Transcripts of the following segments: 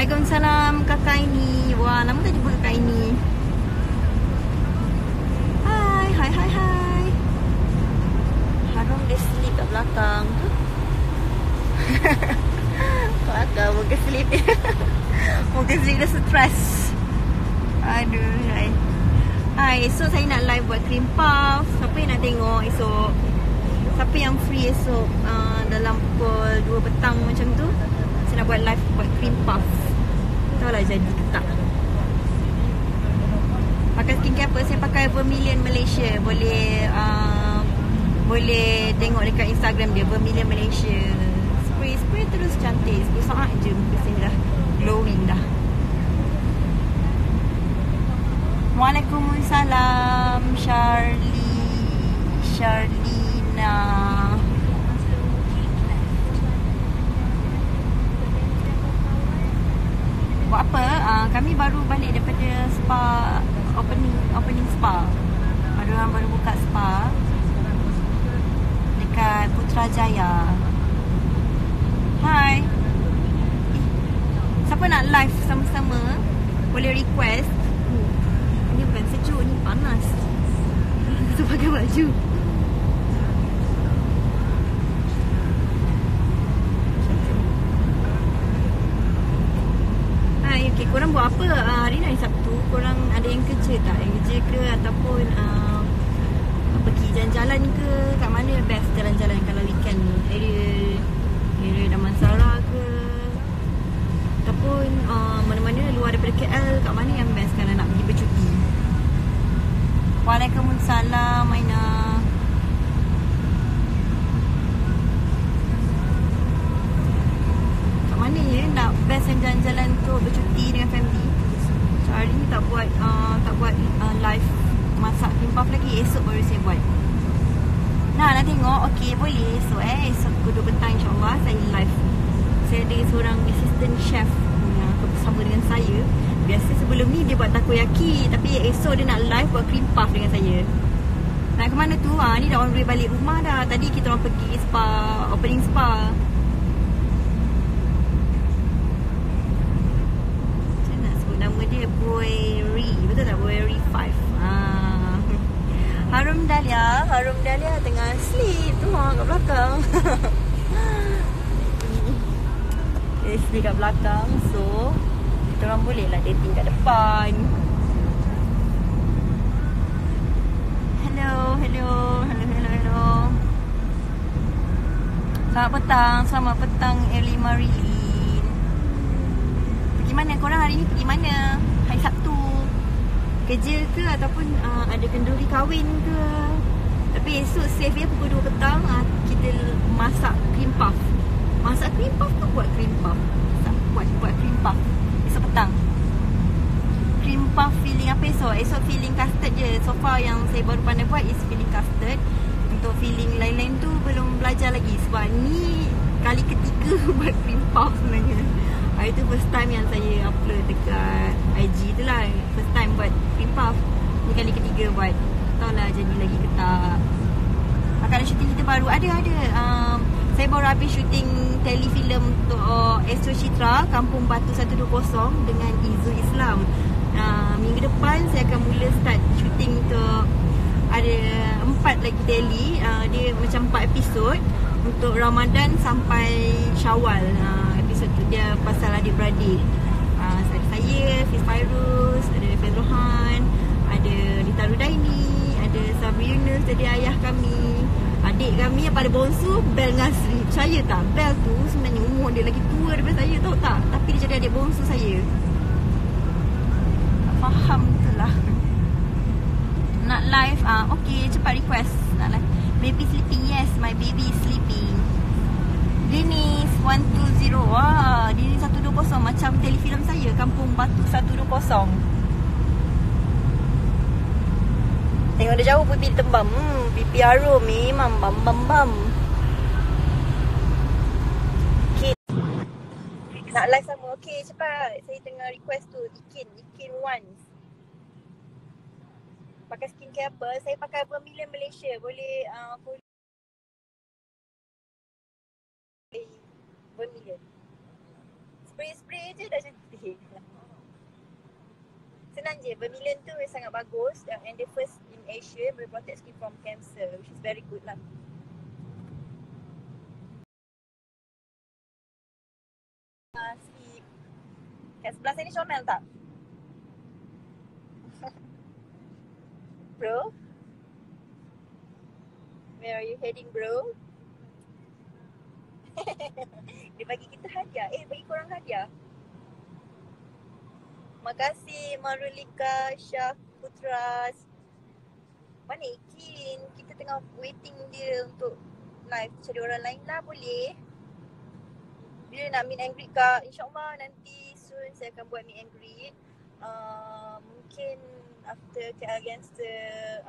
Waalaikumsalam kakak ini. Wah, nama tak jumpa kakak ini. Hai, hai, hai, hai. Harum dia sleep kat belakang. Kelakar muka sleep Muka sleep dia stress Aduh hai. Hai esok saya nak live buat cream puff Siapa yang nak tengok esok Siapa yang free esok uh, Dalam pukul 2 petang macam tu Saya nak buat live buat cream puff Tahu lah jadi ke tak. Pakai skincare apa? Saya pakai Vermilion Malaysia. Boleh uh, Boleh tengok dekat Instagram dia Vermilion Malaysia. Spray Spray terus cantik. 10 saat je muka saya dah. Glowing dah. Waalaikumsalam Charlie Charlina Buat apa? Uh, kami baru balik daripada spa Opening opening spa Ada orang baru buka spa Dekat Putrajaya Hai. Eh, siapa nak live sama-sama boleh request. Uh, ini bukan sejuk ni panas. Tu pakai baju. Hai, okay. Korang buat apa uh, hari ni hari Sabtu? Korang ada yang kerja tak? Yang kerja ke ataupun uh, pergi jalan-jalan ke? Kat mana best jalan-jalan kalau weekend ni? Area area Damansara ke ataupun uh, mana-mana luar daripada KL kat mana yang best kalau nak pergi bercuti Waalaikumsalam Aina kat mana ya nak best yang jalan-jalan tu bercuti dengan family. So hari ni tak buat uh, tak buat uh, live masak kimpaf lagi. Esok baru saya buat. Nah nak tengok. Okey boleh. So eh. Esok 2 petang insyaAllah Saya live. Saya ada seorang Assistant chef Yang bersama dengan saya. Biasa sebelum ni Dia buat takoyaki. Tapi esok dia nak live Buat cream puff dengan saya. Nak ke mana tu? Ha, Ni dah on balik rumah dah. Tadi kita orang pergi spa Opening spa Macam nak sebut Ri Betul tak? Ri 5 Harum Dahlia. Harum Dahlia tengah sleep tu ha, kat belakang. Dia sleep kat belakang So Kita orang boleh lah dating kat depan. Hello Hello Selamat petang Selamat petang Early Marilyn. Pergi mana korang hari ni? Pergi mana kerja ke ataupun uh, ada kenduri kahwin ke? Tapi esok safe ya pukul 2 petang uh, kita masak cream puff. Masak cream puff ke buat cream puff? Masak, buat buat cream puff esok petang. Cream puff filling apa esok? Esok filling custard je. So far yang saya baru pandai buat is filling custard. Untuk filling lain-lain tu belum belajar lagi. Sebab ni kali ketiga buat cream puff sebenarnya Hari tu first time yang saya upload dekat IG tu lah. First time buat cream puff Ni kali ketiga buat. Tak lah jadi lagi ke tak Akan syuting kita baru. Ada ada. Um, Saya baru habis syuting telefilm untuk uh, Astro Citra Kampung Batu 120 Dengan Izu Islam. Uh, Minggu depan saya akan mula start syuting untuk Ada empat lagi tele uh, Dia macam empat episod Untuk Ramadan sampai Syawal. Uh, dia pasal adik-beradik uh, Ada saya, Fiz Fairuz, ada Fiz Rohan Ada Rita Rudaini, ada Sabri Yunus jadi ayah kami. Adik kami yang pada bonsu, Bel Ngasri Percaya tak? Bel tu sebenarnya umur dia lagi tua daripada saya tahu tak? Tapi dia jadi adik bonsu saya. Faham tu lah. Nak live, ah uh, okay cepat request. Nak live. Baby sleeping, yes my baby is sleeping Dinis 120 Wah Dinis 120 Macam telefilm saya Kampung Batu 120 Tengok dia jauh pipi tembam hmm, Pipi harum memang bam bam bam Nak live sama. Okay cepat. Saya tengah request tu. Ikin. Ikin once. Pakai skincare apa? Saya pakai Vermilion Malaysia. Boleh uh. Vermilion. Spray-spray je dah cantik. Senang je. Vermilion tu sangat bagus. And the first in Asia boleh protect skin from cancer. Which is very good lah. Sleep. Kat sebelah saya ni Shomel tak? bro? Where are you heading bro? Dia bagi kita hadiah. Eh bagi korang hadiah. Makasih Marulika Syah Putra. Mana Ikin? Kita tengah waiting dia untuk live. Cari orang lain lah boleh. Bila nak meet and greet kak? InsyaAllah nanti soon saya akan buat meet and greet. Uh, mungkin after KL Gangster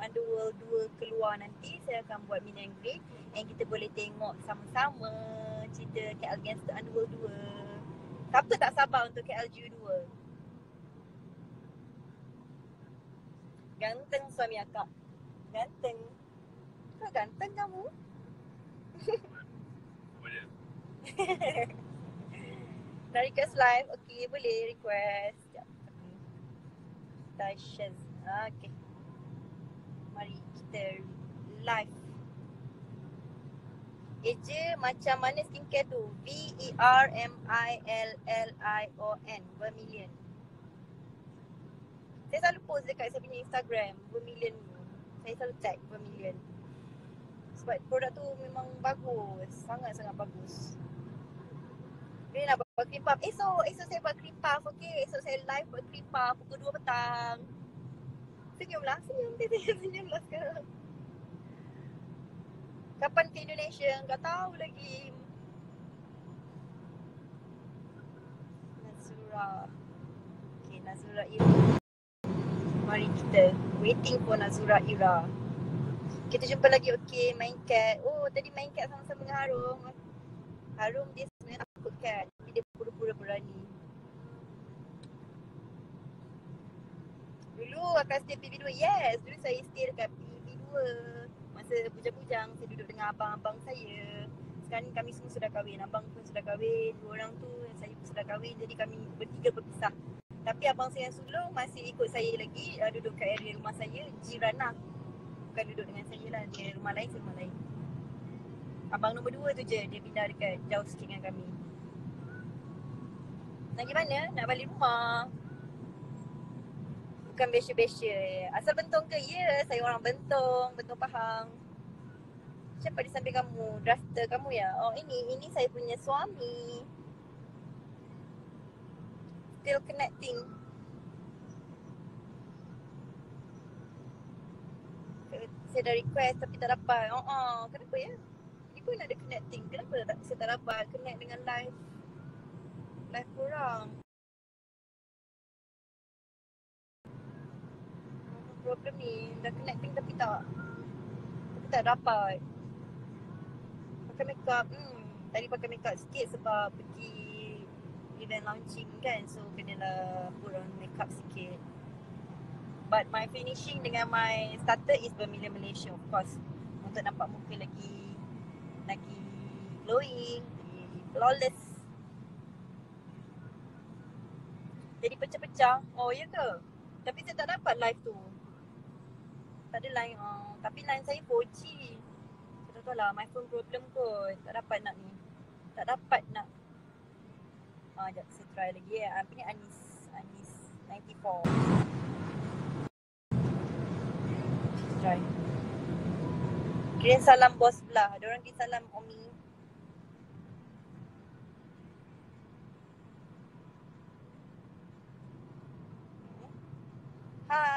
Underworld 2 keluar nanti saya akan buat meet and greet. And kita boleh tengok sama-sama cerita KL Gangster Underworld 2 siapa tak sabar untuk KLG 2 ganteng suami akak. Ganteng. Kau ganteng kamu? Boleh. Nak request live. Okay boleh request Tashes. Okay. Mari kita live. Eja macam mana skincare tu? V-E-R-M-I-L-L-I-O-N. Vermilion. Saya selalu post dekat saya punya Instagram. Vermilion. Saya selalu tag Vermilion. Sebab produk tu memang bagus. Sangat-sangat bagus. Dia nak buat cream. Esok, esok saya buat cream puff. Okay, esok saya live buat cream puff pukul 2 petang. Senyumlah, senyum. Senyum, senyumlah sekarang. Kapan ke Indonesia? Enggak tahu lagi. Nazura. Okay, Nazura Ira. Mari kita waiting for Nazura Ira. Kita jumpa lagi, okay, main cat. Oh, tadi main cat sama-sama dengan Harum. Harum dia sebenarnya takut kan Tapi dia pura-pura berani. Dulu akan stay PV2 Yes. Dulu saya stay dekat PV2 Masa bujang-bujang Saya duduk dengan abang-abang saya. Sekarang ni kami semua sudah kahwin. Abang pun sudah kahwin Dua orang tu Saya pun sudah kahwin. Jadi kami bertiga berpisah. Tapi abang saya yang sulung Masih ikut saya lagi uh, Duduk kat area rumah saya Jiran lah Bukan duduk dengan saya lah Dia rumah lain rumah lain. Abang nombor dua tu je Dia pindah dekat Jauh sikit dengan kami nak pergi mana? Nak balik rumah. Bukan besya-besya. Asal bentong ke? Ya, saya orang bentong. Bentong Pahang. Siapa di samping kamu? Drafter kamu ya? Oh ini, ini saya punya suami. Still connecting. Saya dah request tapi tak dapat. Oh, oh. kenapa ya? Ini pun ada connecting. Kenapa tak, saya tak dapat connect dengan live? Live korang. Problem ni, dah connecting tapi tak. Tapi tak dapat. Pakai makeup, hmm. Tadi pakai makeup sikit sebab pergi event launching kan So kenalah kurang makeup sikit. But my finishing dengan my starter is Vermilion Malaysia of course. Untuk nampak muka lagi Lagi glowing Lagi flawless jadi pecah-pecah. Oh ya ke? Tapi saya tak dapat live tu. Tak ada line. Uh, tapi line saya 4G. Saya tak tahu lah my phone problem kot. Tak dapat nak ni. Tak dapat nak. Ah, uh, jap saya try lagi ya. Apa ni Anis? Anis 94. Try. Kirim salam bos belah. Ada orang kirim salam Omi.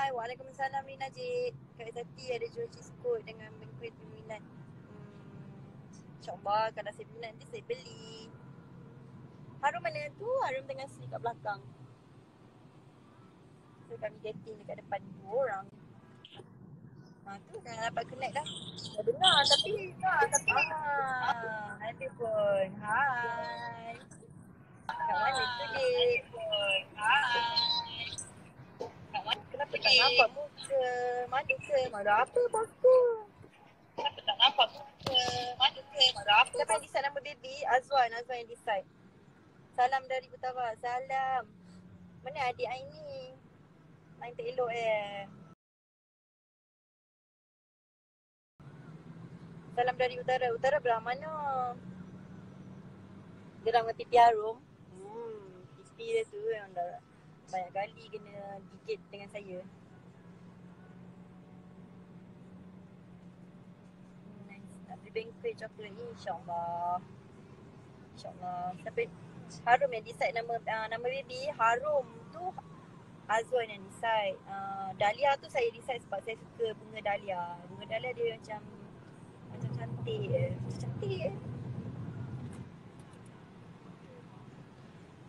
Hai, Waalaikumsalam Rina Najib. Kak Zati ada jual cheese coat dengan banquet peminat. Hmm, InsyaAllah kalau saya minat nanti saya beli. Harum mana tu? Harum tengah sini kat belakang. So kami dating dekat depan dua orang. Ha tu dah dapat connect dah. Dah dengar tapi ha, tapi ha, ada pun. Hai. Kat mana tu dik? Kenapa tak nampak muka? Madu ke? Madu apa bosku? Kenapa tak nampak muka? Madu ke? Madu apa? Siapa yang decide nama baby? Azwan. Azwan yang decide. Salam dari Utara. Salam. Mana adik Aini? Main tak elok eh. Salam dari utara. Utara belah mana? Geram dengan pipi harum. Hmm, pipi dia tu yang dah banyak kali kena gigit dengan saya. Nice. Beli banquet coklat ni insyaAllah. InsyaAllah. Tapi Harum yang decide nama uh, nama baby. Harum tu Azwan yang decide. Uh, Dahlia tu saya decide sebab saya suka bunga Dahlia. Bunga Dahlia dia macam macam cantik. Macam cantik eh.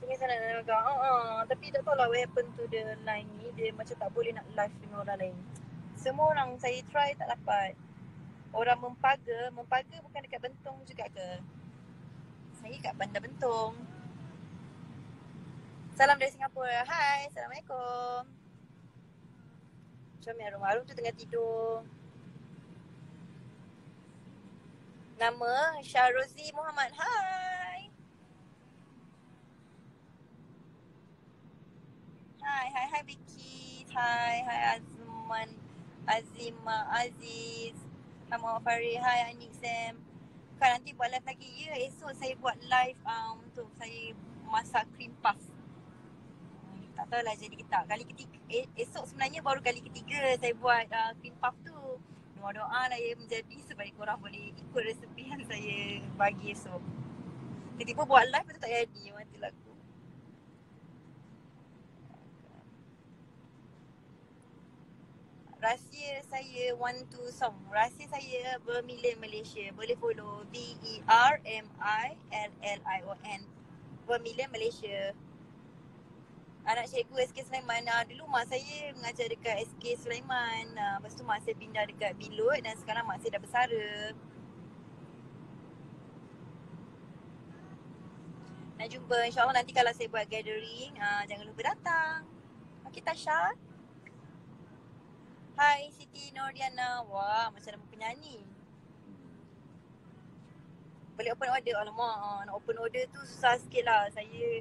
Tengah sana nak agak. Uh, uh. Tapi tak tahu lah what happened to the line ni. Dia macam tak boleh nak live dengan orang lain. Semua orang saya try tak dapat. Orang mempaga. Mempaga bukan dekat Bentong juga ke? Saya kat Bandar Bentong. Salam dari Singapura. Hai. Assalamualaikum. Macam yang rumah tu tengah tidur. Nama Syahrozi Muhammad. Hai. Hai, hai, hai Vicky. Hai, hai Azman. Azima Aziz. Hai Muhammad Farid. Hai Anik Sam. Kan nanti buat live lagi. Ya, esok saya buat live um, untuk saya masak cream puff. Tak tahulah jadi ke tak. Kali ketiga, eh, esok sebenarnya baru kali ketiga saya buat uh, cream puff tu doa-doa lah ya menjadi supaya korang boleh ikut resepi yang saya bagi esok. Tiba-tiba buat live betul tak jadi mati Rahsia saya one two song. Rahsia saya Vermilion Malaysia. Boleh follow V-E-R-M-I-L-L-I-O-N. Vermilion Malaysia anak cikgu SK Sulaiman. Uh, dulu mak saya mengajar dekat SK Sulaiman. Uh, lepas tu mak saya pindah dekat Bilut dan sekarang mak saya dah bersara. Nak jumpa insyaAllah nanti kalau saya buat gathering, uh, jangan lupa datang. Okey Tasha. Hai Siti Nordiana. Wah macam nama penyanyi. Boleh open order. Alamak uh, nak open order tu susah sikit lah. Saya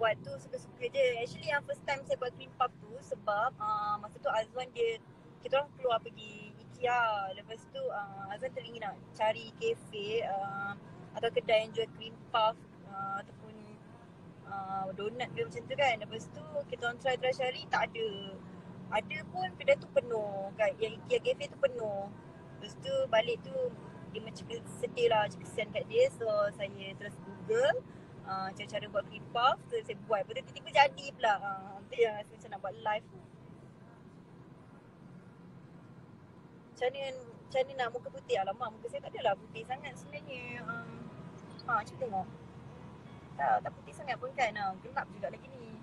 buat tu suka-suka je. Actually yang first time saya buat cream puff tu sebab uh, masa tu Azwan dia kita orang keluar pergi IKEA. Lepas tu uh, Azwan teringin nak cari kafe uh, atau kedai yang jual cream puff uh, ataupun uh, donut ke macam tu kan. Lepas tu kita orang try try cari tak ada. Ada pun kedai tu penuh. Kat yang IKEA kafe tu penuh. Lepas tu balik tu dia macam sedih lah, macam kesian kat dia. So saya terus google uh, cara-cara buat cream puff tu saya buat. Betul tiba-tiba jadi pula. Uh, tu yang saya macam nak buat live. Tu macam ni macam ni nak muka putih? Alamak muka saya tak adalah putih sangat sebenarnya. Um, ha cuba tengok. Tak, tak putih sangat pun kan. Uh, gelap juga lagi ni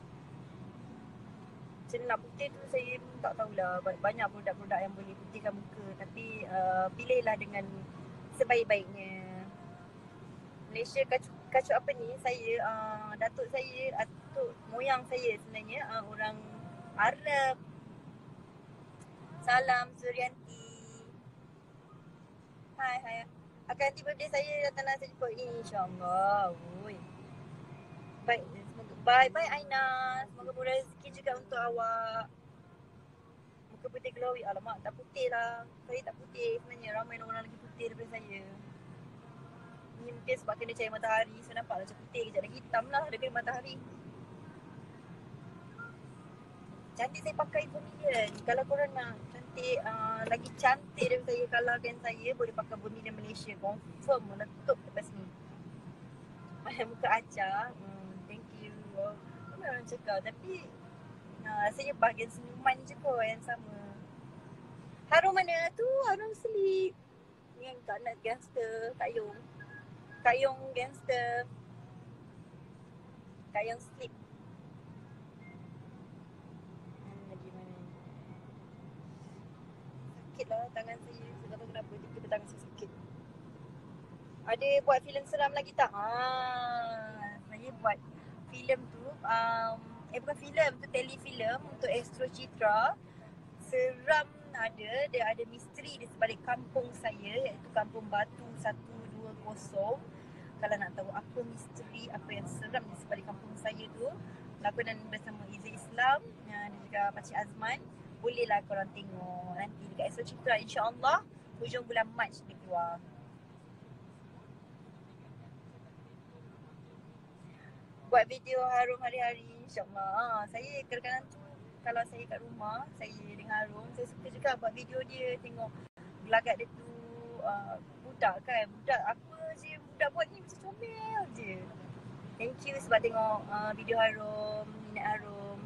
nak putih tu saya tak tahulah. Banyak produk-produk yang boleh putihkan muka. Tapi uh, pilihlah dengan sebaik-baiknya. Malaysia kacau, kacau apa ni? Saya uh, datuk saya datuk moyang saya sebenarnya uh, orang Arab. Salam Suryanti hai hai. Akan nanti birthday saya datang saya jumpa insyaallah oi baik bye bye Aina. Semoga murah rezeki juga untuk awak. Muka putih glowy alamak tak putih lah. Saya tak putih. Sebenarnya ramai orang lagi putih daripada saya. Ni mungkin sebab kena cahaya matahari. So nampak macam putih kejap lagi. Hitam lah Ada kena matahari. Cantik saya pakai Vermilion Kalau korang nak cantik uh, Lagi cantik daripada saya Kalahkan saya Boleh pakai Vermilion Malaysia. Confirm meletup lepas ni. Muka acar. Hmm, Oh, Orang cakap tapi uh, Rasanya bahagian senyuman je kot yang sama. Harum mana? Tu? Harum sleep Yang tak nak gangster Kayung Kayong gangster. Kayong sleep hmm, Sakit lah tangan saya tak tahu kenapa Tiba-tiba tangan saya sakit. Ada buat filem seram lagi tak? Ah, saya buat filem tu um, eh bukan filem tu telefilm untuk Astro Citra. Seram ada dia ada misteri di sebalik kampung saya iaitu kampung Batu 120 kalau nak tahu apa misteri apa yang seram di sebalik kampung saya tu lakonan bersama Izzah Islam dan juga Pakcik Azman bolehlah korang tengok nanti dekat Astro Citra. insyaAllah hujung bulan Mac dia keluar buat video harum hari-hari insyaAllah ha, saya kadang-kadang tu kalau saya kat rumah, saya dengan Harum, saya suka juga buat video dia tengok gelagat dia tu uh, budak kan. Budak apa je budak buat ni macam comel je. Thank you sebab tengok uh, video Harum, minat Harum.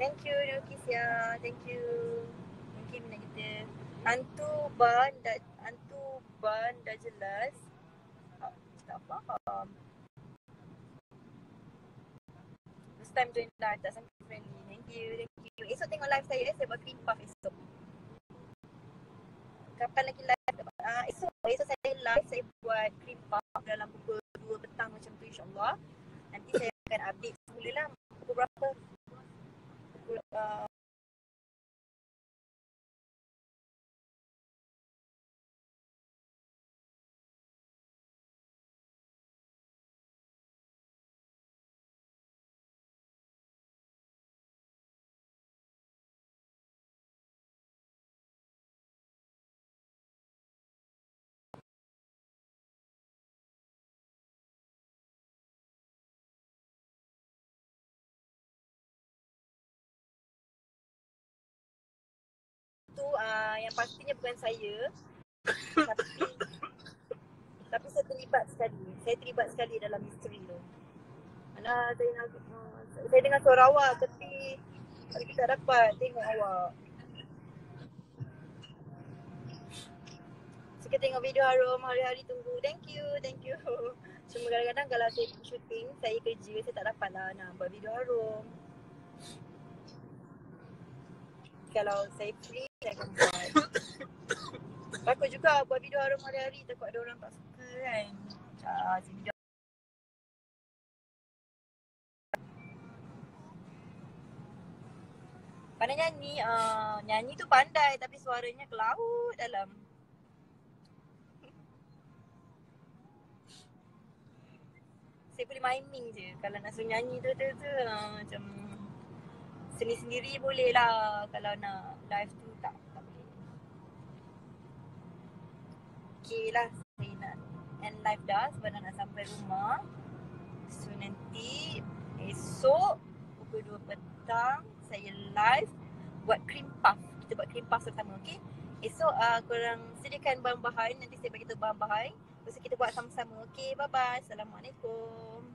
Thank you Nukis ya. Thank you. Mungkin minat kita. Hantu ban dah hantu ban dah jelas. Oh, tak faham. First time join live tak sampai friendly you, thank you. Esok tengok live saya, saya buat cream puff esok. Kapan lagi live? Uh, esok, esok saya live, saya buat cream puff dalam pukul 2 petang macam tu insyaAllah. Nanti saya akan update semula lah pukul berapa. Pukul, uh, tu uh, yang pastinya bukan saya. Tapi tapi saya terlibat sekali. Saya terlibat sekali dalam misteri tu. Mana saya nak uh, saya dengar suara awak tapi tapi kita dapat tengok awak. Suka tengok video harum hari-hari tunggu. Thank you thank you. Cuma kadang-kadang kalau saya shooting saya kerja saya tak dapat lah nak buat video harum. Kalau saya free saya akan buat. Takut juga buat video harum hari-hari takut ada orang tak suka kan. Macam si video Pandai nyanyi, uh, nyanyi tu pandai tapi suaranya ke laut dalam. Saya boleh miming je kalau nak suruh nyanyi tu tu tu uh, macam sendiri-sendiri boleh lah kalau nak live tu tak, tak boleh. Okay lah saya nak end live dah sebab nak sampai rumah. So nanti esok pukul 2 petang saya live buat cream puff. Kita buat cream puff bersama okay. Esok uh, korang sediakan bahan-bahan nanti saya bagi tahu bahan-bahan. Lepas kita buat sama-sama. Okay bye bye. Assalamualaikum.